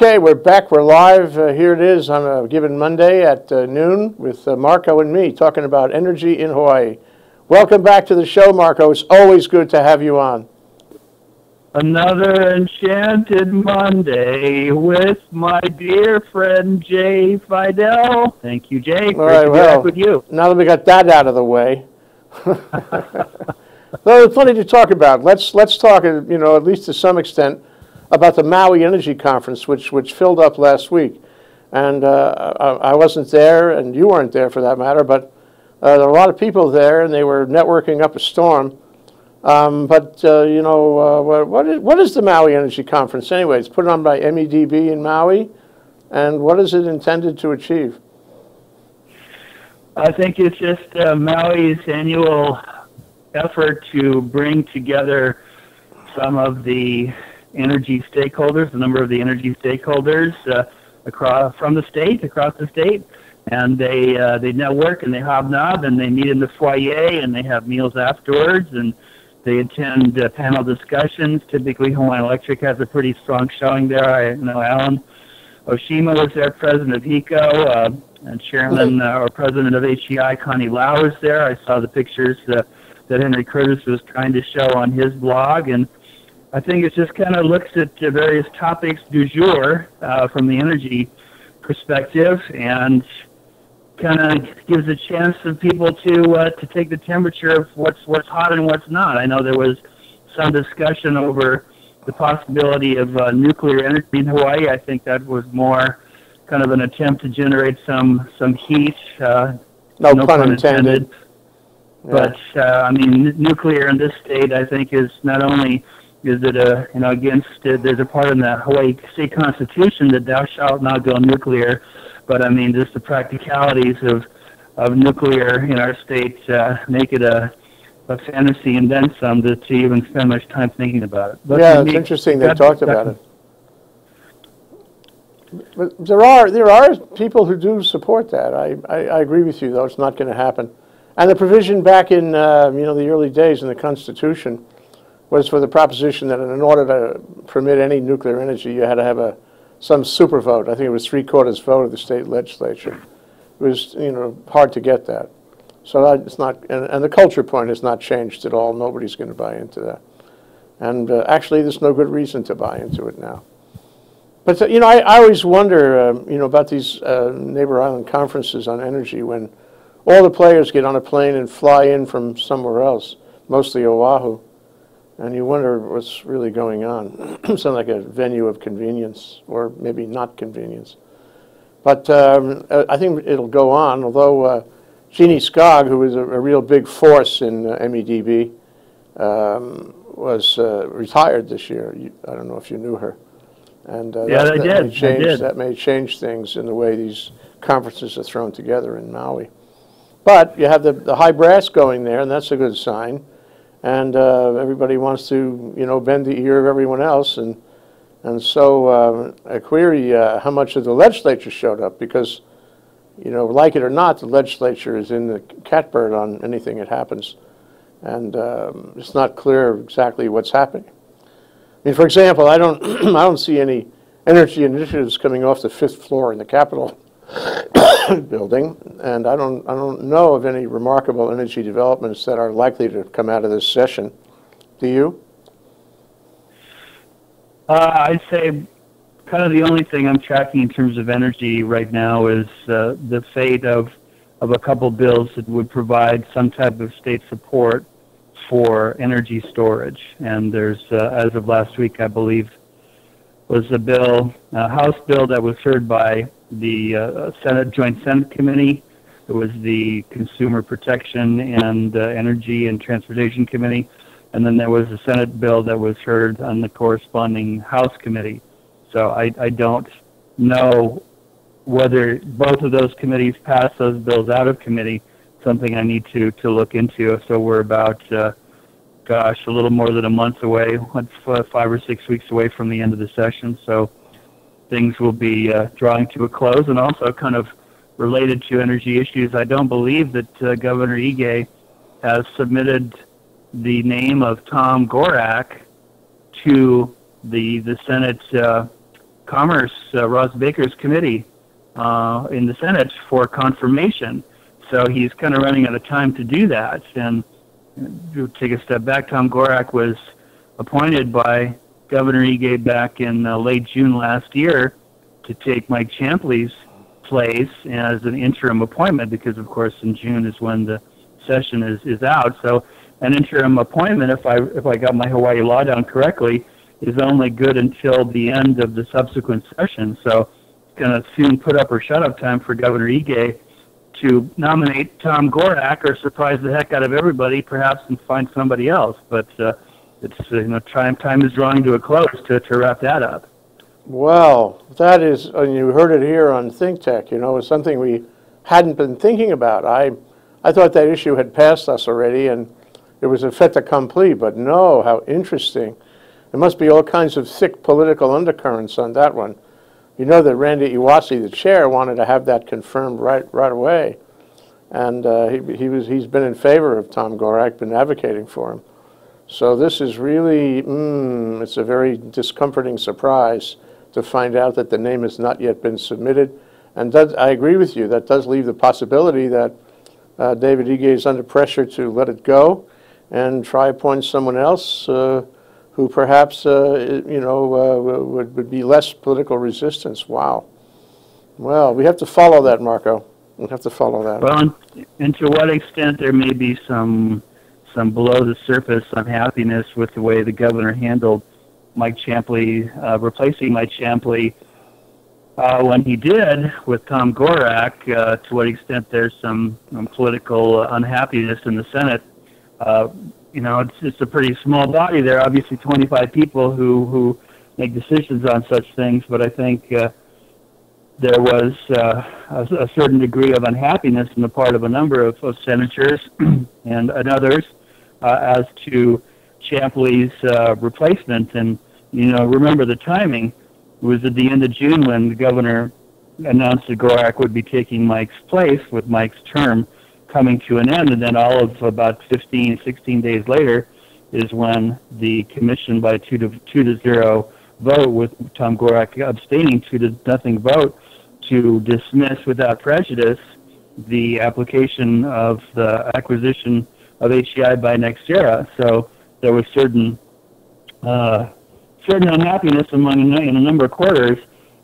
Okay, we're back. We're live. Uh, here it is on a given Monday at uh, noon with uh, Marco and me talking about energy in Hawaii. Welcome back to the show, Marco. It's always good to have you on. Another enchanted Monday with my dear friend Jay Fidell. Thank you, Jay. All right, to well, back with you. Now that we got that out of the way, well, there's plenty to talk about. Let's let's talk, uh, you know, at least to some extent, about the Maui Energy Conference, which which filled up last week, and uh, I, I wasn't there, and you weren't there for that matter, but uh, there were a lot of people there, and they were networking up a storm. Um, but uh, you know, uh, what, what, is, what is the Maui Energy Conference anyway? It's put on by MEDB in Maui, and what is it intended to achieve? I think it's just uh, Maui's annual effort to bring together some of the energy stakeholders, a number of the energy stakeholders uh, across from the state, across the state, and they uh, they network and they hobnob and they meet in the foyer and they have meals afterwards and they attend uh, panel discussions. Typically, Hawaiian Electric has a pretty strong showing there. I know Alan Oshima was there, president of HECO, uh, and chairman uh, or president of HEI, Connie Lau, was there. I saw the pictures uh, that Henry Curtis was trying to show on his blog, and I think it just kind of looks at uh, various topics du jour uh, from the energy perspective, and kind of gives a chance for people to uh, to take the temperature of what's what's hot and what's not. I know there was some discussion over the possibility of uh, nuclear energy in Hawaii. I think that was more kind of an attempt to generate some some heat. Uh, no, no pun, pun intended. intended. Yeah. But uh, I mean, n- nuclear in this state, I think, is not only is it a you know against uh, there's a part in the Hawaii state constitution that thou shalt not go nuclear, but I mean, just the practicalities of of nuclear in our state uh, make it a a fantasy and then some to, to even spend much time thinking about it. But yeah, it's interesting they talked about it. But there are there are people who do support that. I, I, I agree with you, though it's not going to happen. And the provision back in uh, you know the early days in the Constitution was for the proposition that in order to permit any nuclear energy, you had to have a some super vote. I think it was three quarters vote of the state legislature. It was, you know, hard to get that. So it's not, and, and, the culture point has not changed at all. Nobody's going to buy into that. And uh, actually, there's no good reason to buy into it now. But, uh, you know, I, I always wonder, um, you know, about these uh, neighbor island conferences on energy when all the players get on a plane and fly in from somewhere else, mostly Oahu and you wonder what's really going on. Sounds like a venue of convenience, or maybe not convenience. But um, I think it'll go on, although uh, Jeannie Skog, who was a, a real big force in uh, MEDB, um, was uh, retired this year. You, I don't know if you knew her. And uh, yeah, that, that, did. May change, did. that may change things in the way these conferences are thrown together in Maui. But you have the, the high brass going there, and that's a good sign and uh, everybody wants to, you know, bend the ear of everyone else. And, and so uh, I query uh, how much of the legislature showed up because, you know, like it or not, the legislature is in the catbird on anything that happens. And um, it's not clear exactly what's happening. I mean, for example, I don't, I don't see any energy initiatives coming off the fifth floor in the Capitol building, and I don't, I don't know of any remarkable energy developments that are likely to come out of this session. Do you? Uh, I'd say kind of the only thing I'm tracking in terms of energy right now is uh, the fate of, of a couple bills that would provide some type of state support for energy storage. And there's, uh, as of last week, I believe, was a bill, a House bill that was heard by the uh, Senate Joint Senate Committee. It was the Consumer Protection and uh, Energy and Transportation Committee. And then there was a Senate bill that was heard on the corresponding House committee. So I, I don't know whether both of those committees passed those bills out of committee. Something I need to, to look into. So we're about, uh, gosh, a little more than a month away, five or six weeks away from the end of the session. So things will be uh, drawing to a close, and also kind of related to energy issues. I don't believe that uh, Governor Ige has submitted the name of Tom Gorak to the the Senate uh, Commerce, uh, Roz Baker's committee uh, in the Senate for confirmation. So he's kind of running out of time to do that. And to take a step back, Tom Gorak was appointed by Governor Ige back in uh, late June last year to take Mike Champley's place as an interim appointment because, of course, in June is when the session is, is out. So an interim appointment, if I if I got my Hawaii law down correctly, is only good until the end of the subsequent session. So it's going to soon put up or shut up time for Governor Ige to nominate Tom Gorak or surprise the heck out of everybody, perhaps, and find somebody else. But uh, it's you know time time is drawing to a close to, to wrap that up. Well, that is, and you heard it here on Think Tech. You know, it's something we hadn't been thinking about. I I thought that issue had passed us already, and it was a fait accompli. But no, how interesting! There must be all kinds of thick political undercurrents on that one. You know that Randy Iwase, the chair, wanted to have that confirmed right right away, and uh, he, he was he's been in favor of Tom Gorak, been advocating for him. So this is really, mm, it's a very discomforting surprise to find out that the name has not yet been submitted. And I agree with you, that does leave the possibility that uh, David Ige is under pressure to let it go and try appoint someone else uh, who perhaps, uh, you know, uh, would, would be less political resistance. Wow. Well, we have to follow that, Marco. We have to follow that. Well, and to what extent there may be some some below the surface unhappiness with the way the governor handled Mike Champley, uh, replacing Mike Champley uh, when he did with Tom Gorak. Uh, to what extent there's some um, political unhappiness in the Senate uh, you know, it's it's a pretty small body there. Obviously, 25 people who who make decisions on such things. But I think uh, there was uh, a, a certain degree of unhappiness on the part of a number of, of senators and, and others as to Champley's uh, replacement. And you know, remember the timing was at the end of June when the governor announced that Gorak would be taking Mike's place with Mike's term coming to an end. And then all of about 15, 16 days later is when the commission by two to two to zero vote with Tom Gorak abstaining two to nothing vote to dismiss without prejudice the application of the acquisition of HEI by NextEra. So there was certain uh, certain unhappiness among in a number of quarters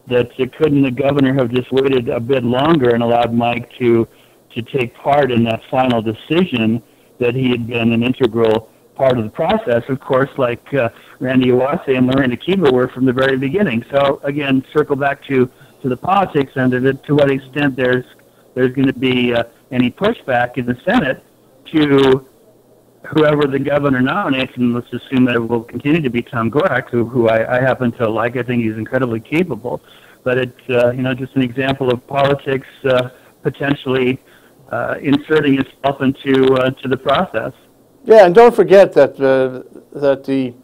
that it couldn't the governor have just waited a bit longer and allowed Mike to to take part in that final decision that he had been an integral part of the process, of course, like uh, Randy Iwase and Lorraine Akiba were from the very beginning. So again, circle back to, to the politics end of it, to what extent there's there's going to be uh, any pushback in the Senate to whoever the governor nominates, and let's assume that it will continue to be Tom Gorak, who, who I, I happen to like. I think he's incredibly capable. But it's uh, you know just an example of politics uh, potentially uh, inserting itself into uh, to the process. Yeah, and don't forget that uh, that the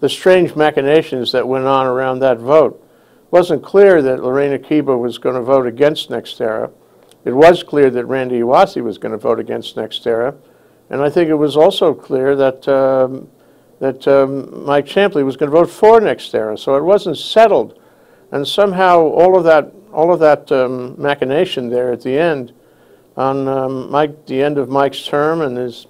the strange machinations that went on around that vote wasn't clear that Lorraine Akiba was going to vote against NextEra. It was clear that Randy Iwase was going to vote against NextEra, and I think it was also clear that um, that um, Mike Champley was going to vote for NextEra. So it wasn't settled, and somehow all of that all of that um, machination there at the end on um, Mike, the end of Mike's term and his,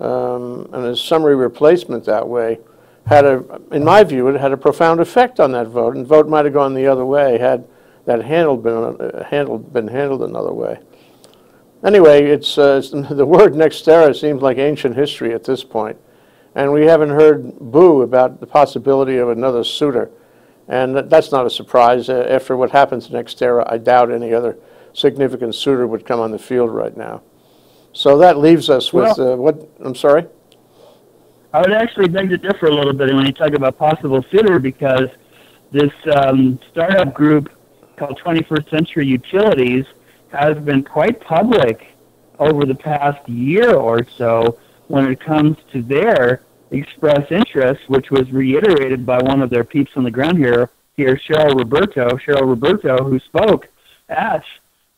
um, and his summary replacement that way had a, in my view, it had a profound effect on that vote, and the vote might have gone the other way had that handled been, uh, handled, been handled another way. Anyway, it's, uh, it's, the word NextEra seems like ancient history at this point, and we haven't heard boo about the possibility of another suitor. And that's not a surprise. Uh, after what happened to NextEra, I doubt any other significant suitor would come on the field right now. So that leaves us with well, uh, what? I'm sorry. I would actually beg to differ a little bit when you talk about possible suitor because this um, startup group called 21st Century Utilities has been quite public over the past year or so when it comes to their express interest, which was reiterated by one of their peeps on the ground here, here Cheryl Roberto, Cheryl Roberto, who spoke at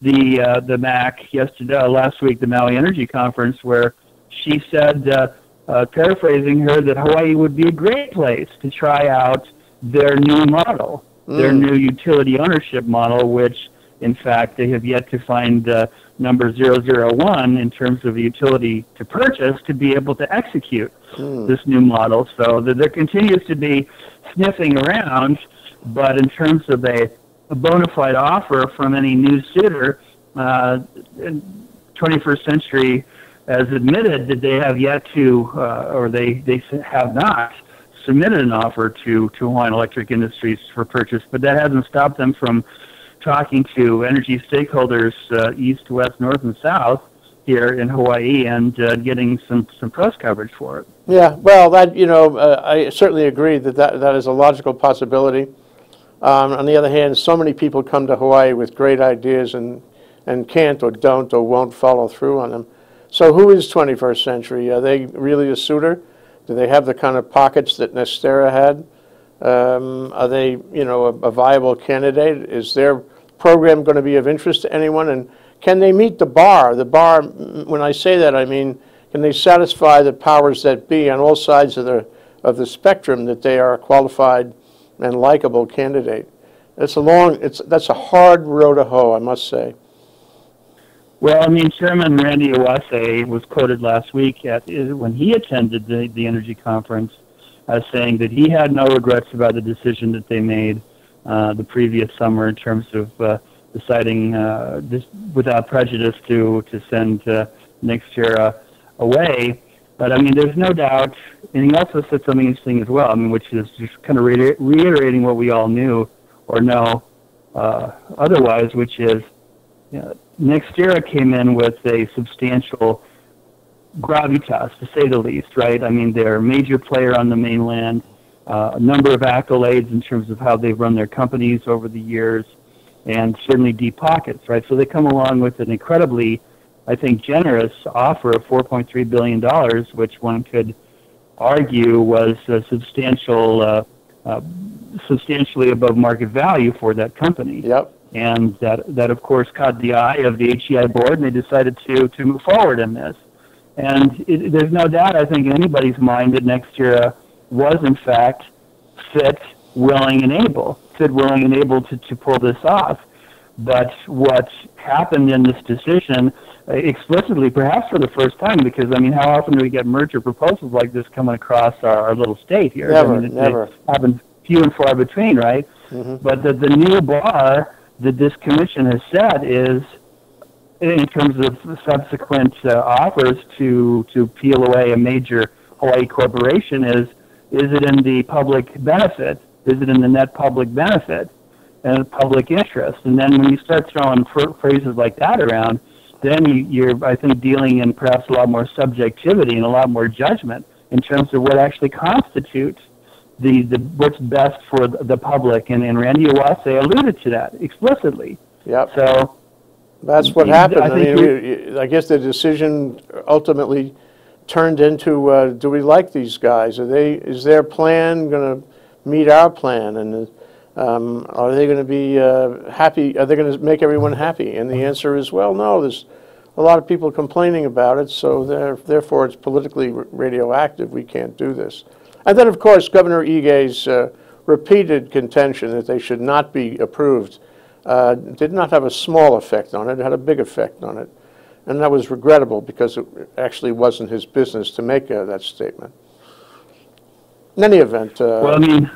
the uh, the MAC yesterday, uh, last week, the Maui Energy Conference, where she said, uh, uh, paraphrasing her, that Hawaii would be a great place to try out their new model. Their new utility ownership model, which in fact they have yet to find uh, number 001 in terms of the utility to purchase to be able to execute this new model. So th- there continues to be sniffing around, but in terms of a, a bona fide offer from any new suitor, uh, 21st Century has admitted that they have yet to, uh, or they, they have not, submitted an offer to, to Hawaiian Electric Industries for purchase, but that hasn't stopped them from talking to energy stakeholders uh, east, west, north, and south here in Hawaii and uh, getting some, some press coverage for it. Yeah, well, that, you know, uh, I certainly agree that that, that is a logical possibility. Um, on the other hand, so many people come to Hawaii with great ideas and, and can't or don't or won't follow through on them. So who is 21st Century? Are they really a suitor? Do they have the kind of pockets that NextEra had? Um, are they, you know, a, a viable candidate? Is their program going to be of interest to anyone? And can they meet the bar? The bar, mm, when I say that, I mean, can they satisfy the powers that be on all sides of the, of the spectrum that they are a qualified and likable candidate? It's a long, it's, that's a hard row to hoe, I must say. Well, I mean, Chairman Randy Iwase was quoted last week at when he attended the, the energy conference as saying that he had no regrets about the decision that they made uh, the previous summer in terms of uh, deciding uh, without prejudice to to send uh, NextEra away. But I mean, there's no doubt. And he also said something interesting as well. I mean, which is just kind of reiterating what we all knew or know uh, otherwise, which is you know, NextEra came in with a substantial gravitas, to say the least, right? I mean, they're a major player on the mainland, uh, a number of accolades in terms of how they've run their companies over the years, and certainly deep pockets, right? So they come along with an incredibly, I think, generous offer of $4.3 billion, which one could argue was a substantial, uh, uh, substantially above market value for that company. Yep and that that of course caught the eye of the HEI board, and they decided to to move forward in this. And it, there's no doubt, I think, in anybody's mind that NextEra was in fact fit, willing, and able, fit, willing, and able to, to pull this off. But what happened in this decision, uh, explicitly, perhaps for the first time, because I mean, how often do we get merger proposals like this coming across our, our little state here? Never, I mean, never. Happen few and far between, right? Mm-hmm. But the, the new bar that this commission has said is, in terms of subsequent uh, offers to to peel away a major Hawaii corporation, is is it in the public benefit? Is it in the net public benefit and public interest? And then when you start throwing phrases like that around, then you, you're, I think, dealing in perhaps a lot more subjectivity and a lot more judgment in terms of what actually constitutes the, the what's best for the public, and, and Randy Iwase alluded to that explicitly. Yep. So That's what happened. I think mean, we- I guess the decision ultimately turned into, uh, do we like these guys? Are they, is their plan going to meet our plan? And um, are they going to be uh, happy, are they going to make everyone happy? And the answer is, well, no, there's a lot of people complaining about it, so therefore it's politically radioactive, we can't do this. And then, of course, Governor Ige's uh, repeated contention that they should not be approved uh, did not have a small effect on it, it had a big effect on it. And that was regrettable because it actually wasn't his business to make uh, that statement. In any event, uh, Well, I mean,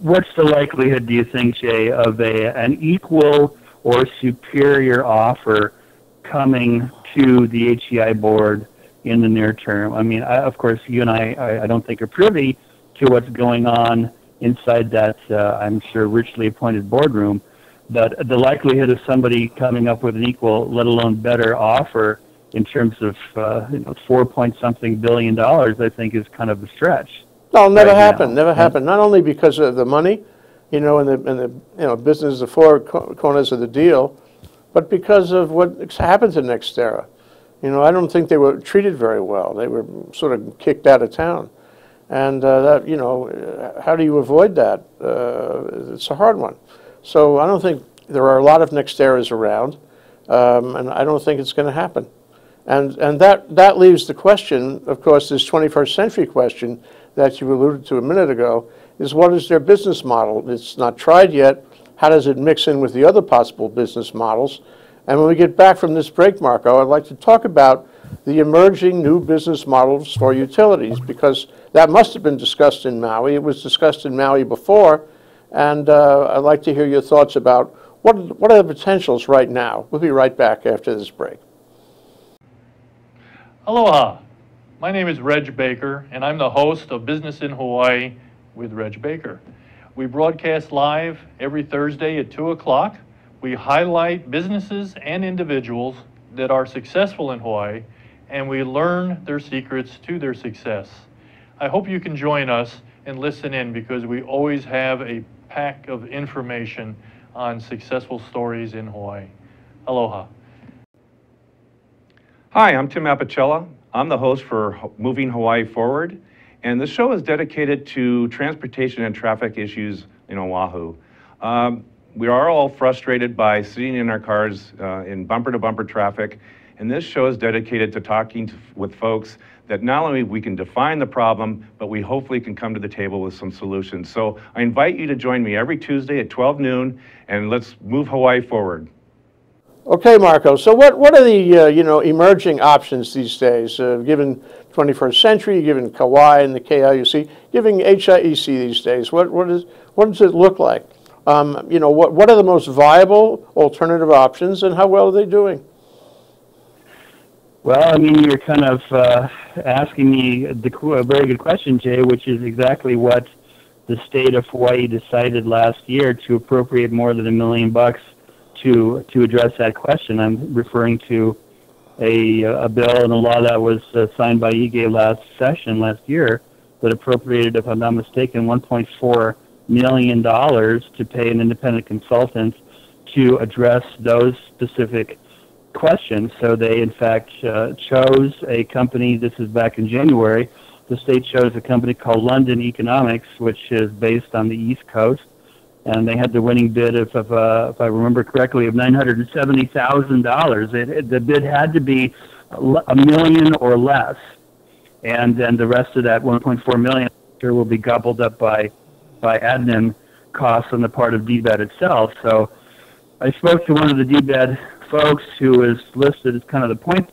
what's the likelihood, do you think, Jay, of a an equal or superior offer coming to the HEI board in the near term? I mean, I, of course, you and I, I, I don't think are privy to what's going on inside that, uh, I'm sure, richly appointed boardroom. But the likelihood of somebody coming up with an equal, let alone better offer in terms of uh, you know, four point something billion dollars, I think, is kind of a stretch. No, never right now. never happen. Not only because of the money, you know, and the, and the, you know, business, the four corners of the deal, but because of what happened to Nextera. You know, I don't think they were treated very well. They were sort of kicked out of town. And uh, that, you know, uh, how do you avoid that? Uh, It's a hard one. So I don't think, there are a lot of Nexteras around, um, and I don't think it's going to happen. And, and that, that leaves the question, of course, this 21st century question that you alluded to a minute ago, is what is their business model? It's not tried yet. How does it mix in with the other possible business models? And when we get back from this break, Marco, I'd like to talk about the emerging new business models for utilities because that must have been discussed in Maui. It was discussed in Maui before, and uh, I'd like to hear your thoughts about what, what are the potentials right now. We'll be right back after this break. Aloha. My name is Reg Baker, and I'm the host of Business in Hawaii with Reg Baker. We broadcast live every Thursday at 2 o'clock. We highlight businesses and individuals that are successful in Hawaii, and we learn their secrets to their success. I hope you can join us and listen in because we always have a pack of information on successful stories in Hawaii. Aloha. Hi, I'm Tim Apicella. I'm the host for Moving Hawaii Forward, and this show is dedicated to transportation and traffic issues in Oahu. Um, we are all frustrated by sitting in our cars uh, in bumper to bumper traffic, and this show is dedicated to talking to, with folks that not only we can define the problem, but we hopefully can come to the table with some solutions. So I invite you to join me every Tuesday at 12 noon, and let's move Hawaii forward. Okay, Marco. So what, what are the uh, you know emerging options these days, uh, given 21st century, given Kauai and the KIUC, giving HIEC these days? What, what, is, what does it look like? Um, you know, what, what are the most viable alternative options and how well are they doing? Well, I mean, you're kind of uh, asking me the, a very good question, Jay, which is exactly what the state of Hawaii decided last year to appropriate more than a million bucks to to address that question. I'm referring to a, a bill and a law that was uh, signed by Ige last session last year that appropriated, if I'm not mistaken, 1.4 million dollars to pay an independent consultant to address those specific questions. So they, in fact, uh, chose a company. This is back in January. The state chose a company called London Economics, which is based on the East Coast and they had the winning bid of, of uh, if I remember correctly, of nine hundred and seventy thousand dollars. The bid had to be a million or less, and then the rest of that one point four million will be gobbled up by by admin costs on the part of DBED itself. So I spoke to one of the DBED folks who is listed as kind of the point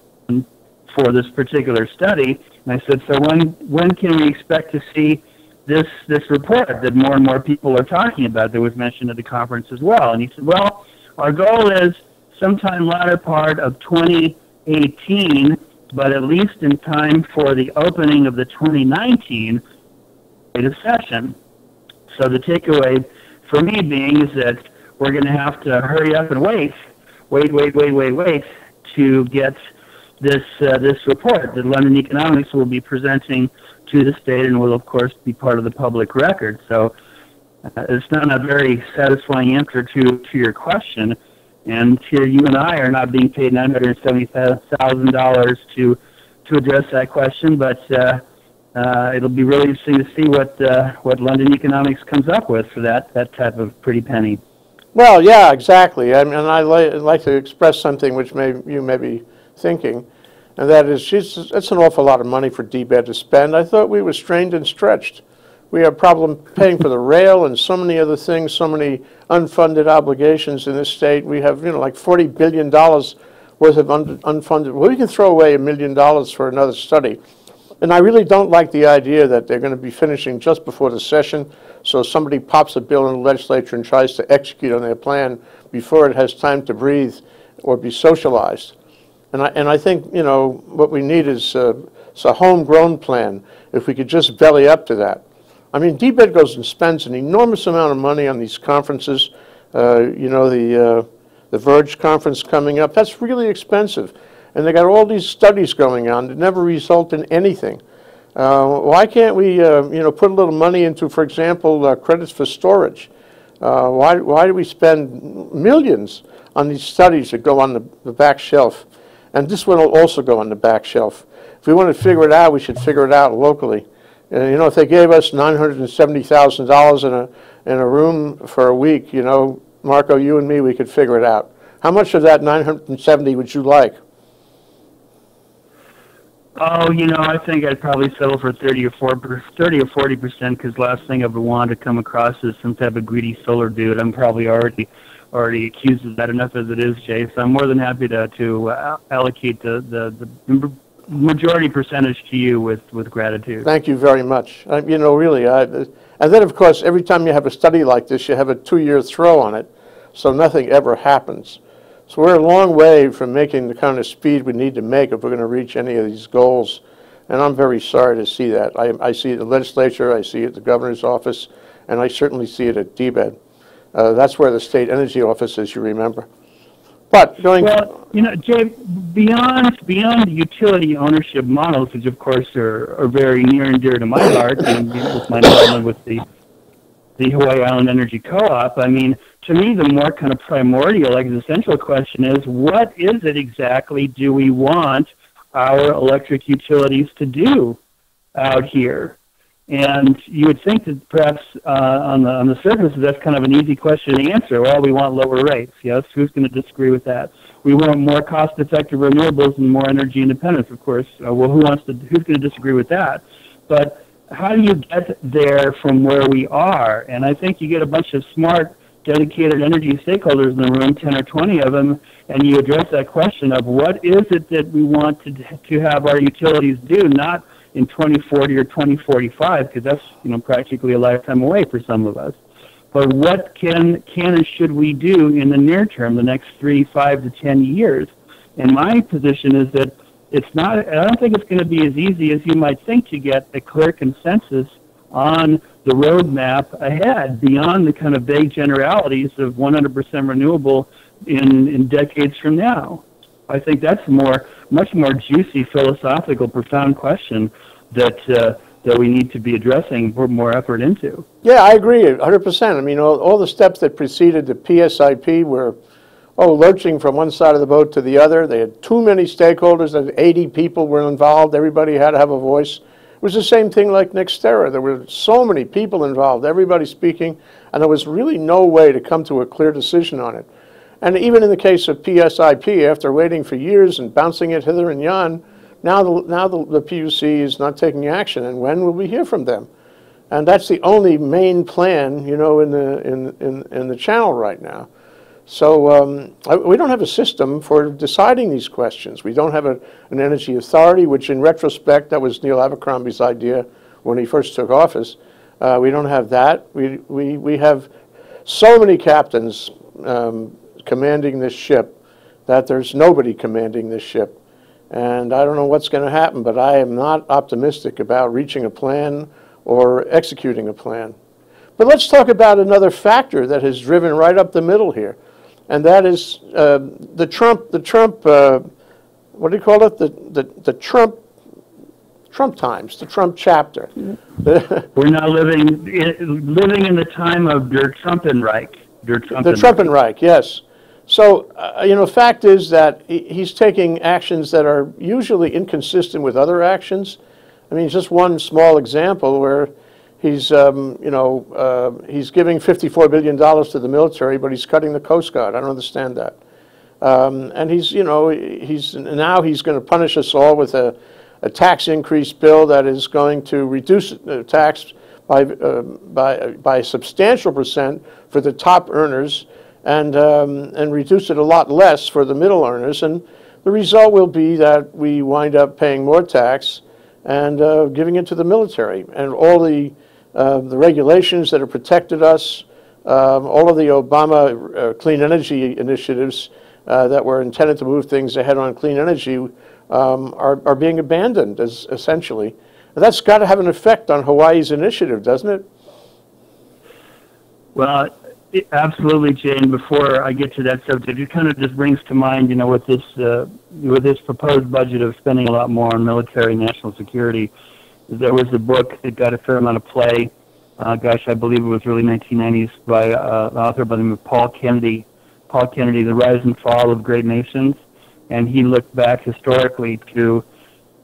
for this particular study, and I said, so when when can we expect to see this this report that more and more people are talking about that was mentioned at the conference as well. And he said, well, our goal is sometime latter part of 2018, but at least in time for the opening of the 2019 session. So the takeaway for me being is that we're going to have to hurry up and wait, wait, wait, wait, wait, wait to get this uh, this report that London Economics will be presenting to the state and will, of course, be part of the public record. So uh, it's not a very satisfying answer to, to your question. And here you and I are not being paid $970,000 to, to address that question, but uh, uh, it'll be really interesting to see what, uh, what London Economics comes up with for that, that type of pretty penny. Well, yeah, exactly. I mean, and I'd like to express something which may, you may be thinking. And that is, she's, it's an awful lot of money for DBED to spend. I thought we were strained and stretched. We have a problem paying for the rail and so many other things, so many unfunded obligations in this state. We have, you know, like $40 billion worth of un unfunded. Well, we can throw away a million dollars for another study. And I really don't like the idea that they're going to be finishing just before the session, so somebody pops a bill in the legislature and tries to execute on their plan before it has time to breathe or be socialized. And I, and I think, you know, what we need is uh, a homegrown plan, if we could just belly up to that. I mean, DBED goes and spends an enormous amount of money on these conferences. Uh, you know, the, uh, the Verge conference coming up, that's really expensive. And they got all these studies going on that never result in anything. Uh, why can't we, uh, you know, put a little money into, for example, uh, credits for storage? Uh, why, why do we spend millions on these studies that go on the, the back shelf? And this one will also go on the back shelf. If we want to figure it out, we should figure it out locally. Uh, you know, if they gave us $970,000 in a, in a room for a week, you know, Marco, you and me, we could figure it out. How much of that 970 would you like? Oh, you know, I think I'd probably settle for 30 or 4, 30 or 40 percent because last thing I would want to come across is some type of greedy solar dude. I'm probably already already accused of that enough as it is, Jay. So I'm more than happy to to uh, allocate the, the the majority percentage to you with with gratitude. Thank you very much. Uh, you know, really, I, and then of course, every time you have a study like this, you have a two-year throw on it, so nothing ever happens. So we're a long way from making the kind of speed we need to make if we're going to reach any of these goals. And I'm very sorry to see that. I, I see it the legislature, I see it the governor's office, and I certainly see it at DBED. Uh, that's where the state energy office is, you remember. But going well, you know, Jay, beyond beyond utility ownership models, which of course are, are very near and dear to my heart, and with my involvement with the the Hawaii Island Energy Co-op, I mean, to me, the more kind of primordial, existential question is, what is it exactly do we want our electric utilities to do out here? And you would think that perhaps uh, on the on the surface that's kind of an easy question to answer. Well, we want lower rates. Yes, who's going to disagree with that? We want more cost-effective renewables and more energy independence. Of course. Uh, well, who wants to? Who's going to disagree with that? But how do you get there from where we are? And I think you get a bunch of smart dedicated energy stakeholders in the room, 10 or 20 of them, and you address that question of what is it that we want to, to have our utilities do, not in 2040 or 2045, because that's you know practically a lifetime away for some of us. But what can can and should we do in the near term, the next three, five to 10 years? And my position is that it's not. I don't think it's going to be as easy as you might think to get a clear consensus on the roadmap ahead beyond the kind of vague generalities of 100% renewable in, in decades from now? I think that's more, much more juicy, philosophical, profound question that uh, that we need to be addressing, more effort into. Yeah, I agree, 100%. I mean, all, all the steps that preceded the PSIP were, oh, lurching from one side of the boat to the other. They had too many stakeholders, 80 people were involved. Everybody had to have a voice was the same thing like NextEra. There were so many people involved, everybody speaking, and there was really no way to come to a clear decision on it. And even in the case of PSIP, after waiting for years and bouncing it hither and yon, now the, now the, the PUC is not taking action. And when will we hear from them? And that's the only main plan, you know, in the, in, in, in the channel right now. So um, I, we don't have a system for deciding these questions. We don't have a, an energy authority, which in retrospect, that was Neil Abercrombie's idea when he first took office. Uh, we don't have that. We, we, we have so many captains um, commanding this ship that there's nobody commanding this ship. And I don't know what's going to happen, but I am not optimistic about reaching a plan or executing a plan. But let's talk about another factor that has driven right up the middle here and that is uh, the Trump, the Trump, uh, what do you call it? The, the, the Trump, Trump times, the Trump chapter. We're now living in, living in the time of Der Trumpenreich. Der Trumpenreich. The Trumpenreich, yes. So, uh, you know, fact is that he's taking actions that are usually inconsistent with other actions. I mean, just one small example where He's, um, you know, uh, he's giving $54 billion to the military, but he's cutting the Coast Guard. I don't understand that. Um, and he's, you know, he's now he's going to punish us all with a, a tax increase bill that is going to reduce the tax by, uh, by, by a substantial percent for the top earners and, um, and reduce it a lot less for the middle earners. And the result will be that we wind up paying more tax and uh, giving it to the military. And all the uh, the regulations that have protected us, um, all of the Obama uh, clean energy initiatives uh, that were intended to move things ahead on clean energy um, are, are being abandoned, as, essentially. And that's got to have an effect on Hawaii's initiative, doesn't it? Well, it, absolutely, Jane. Before I get to that subject, it kind of just brings to mind, you know, with this uh, with this proposed budget of spending a lot more on military and national security, there was a book that got a fair amount of play. Uh, gosh, I believe it was early 1990s by uh, an author by the name of Paul Kennedy. Paul Kennedy, The Rise and Fall of Great Nations, and he looked back historically to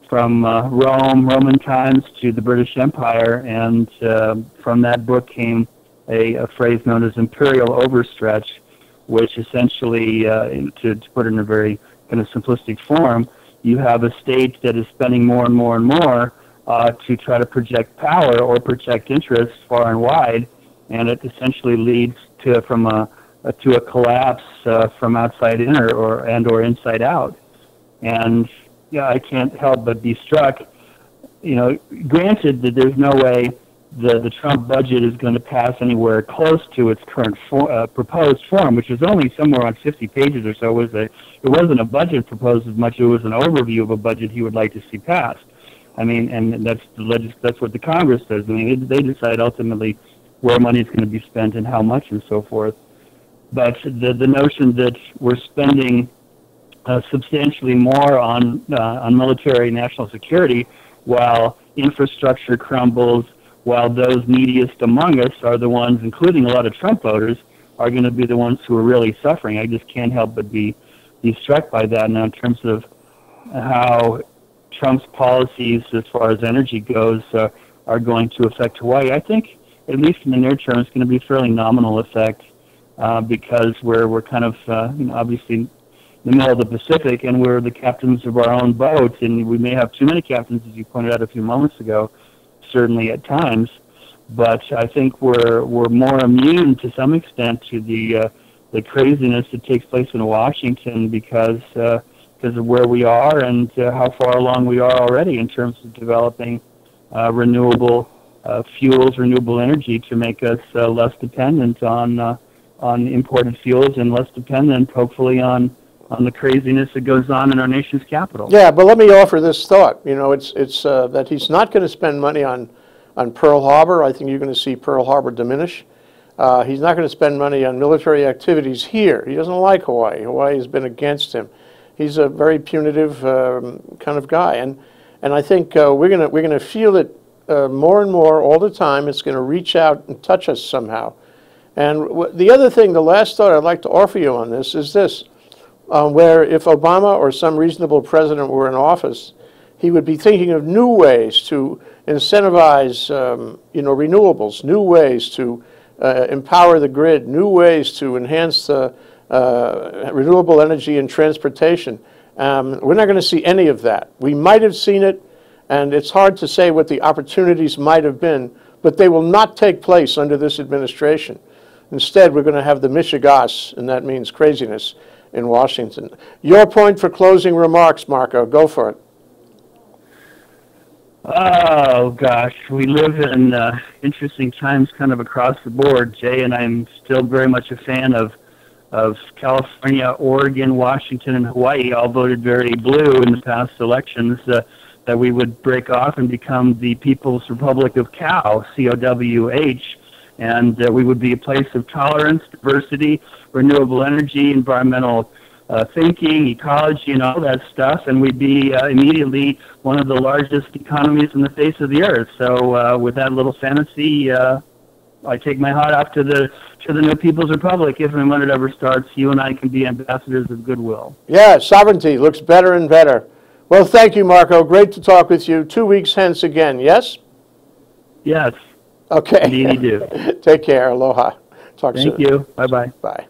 from uh, Rome, Roman times, to the British Empire, and uh, from that book came a, a phrase known as imperial overstretch, which essentially, uh, to, to put it in a very kind of simplistic form, you have a state that is spending more and more and more uh, to try to project power or project interests far and wide, and it essentially leads to from a, a to a collapse uh, from outside in or, or and or inside out. And yeah, I can't help but be struck. You know, granted that there's no way the, the Trump budget is going to pass anywhere close to its current for, uh, proposed form, which is only somewhere on 50 pages or so. It, was a, it wasn't a budget proposed as much; it was an overview of a budget he would like to see passed. I mean, and that's the legis- that's what the Congress does. I mean, they decide ultimately where money is going to be spent and how much and so forth. But the the notion that we're spending uh, substantially more on uh, on military national security while infrastructure crumbles while those neediest among us are the ones, including a lot of Trump voters, are going to be the ones who are really suffering. I just can't help but be, be struck by that now in terms of how Trump's policies as far as energy goes uh, are going to affect Hawaii. I think, at least in the near term, it's going to be a fairly nominal effect uh, because we're, we're kind of, uh, you know, obviously in the middle of the Pacific and we're the captains of our own boat and we may have too many captains, as you pointed out a few moments ago certainly at times, but I think we're we're more immune to some extent to the uh, the craziness that takes place in Washington because uh, because of where we are and uh, how far along we are already in terms of developing uh, renewable uh, fuels, renewable energy to make us uh, less dependent on uh, on imported fuels and less dependent, hopefully, on on the craziness that goes on in our nation's capital. Yeah, but let me offer this thought. You know, it's, it's uh, that he's not going to spend money on, on Pearl Harbor. I think you're going to see Pearl Harbor diminish. He's not going to spend money on military activities here. He doesn't like Hawaii. Hawaii has been against him. He's a very punitive um, kind of guy, and and I think uh, we're gonna we're gonna feel it uh, more and more all the time. It's going to reach out and touch us somehow. And the other thing, the last thought I'd like to offer you on this is this um, where if Obama or some reasonable president were in office, he would be thinking of new ways to incentivize, um, you know, renewables, new ways to uh, empower the grid, new ways to enhance the renewable energy and transportation. Um, we're not going to see any of that. We might have seen it, and it's hard to say what the opportunities might have been, but they will not take place under this administration. Instead, we're going to have the Michigas, and that means craziness in Washington. Your point for closing remarks, Marco. Go for it. Oh gosh, we live in uh, interesting times, kind of across the board, Jay, and I'm still very much a fan of of California, Oregon, Washington, and Hawaii. All voted very blue in the past elections. Uh, that we would break off and become the People's Republic of Cow, C O W H, and uh, we would be a place of tolerance, diversity, renewable energy, environmental uh, thinking, ecology, and all that stuff, and we'd be uh, immediately one of the largest economies in the face of the earth. So, uh, with that little fantasy, uh, I take my hat off to the to the new People's Republic. If and when it ever starts, you and I can be ambassadors of goodwill. Yeah, sovereignty looks better and better. Well, thank you, Marco. Great to talk with you. Two weeks hence again. Yes. Yes. Okay. Indeed, you do. Take care. Aloha. Talk Thank soon. Thank you. Bye bye. Bye.